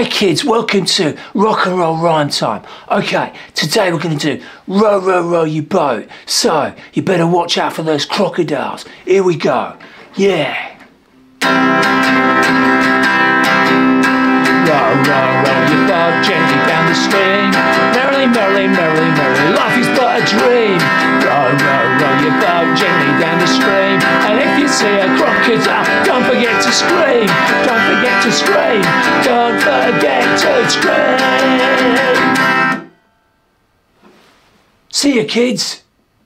Hi kids, welcome to Rock and Roll Rhyme Time. Okay, today we're going to do Row, Row, Row Your Boat. So, you better watch out for those crocodiles. Here we go. Yeah. Row, row, row your boat gently down the stream. Merrily, merrily, merrily, merrily, life is but a dream. Row, row, row your boat gently down the stream. And if you see a crocodile, don't forget to scream. To scream. Don't forget to scream. See you, kids.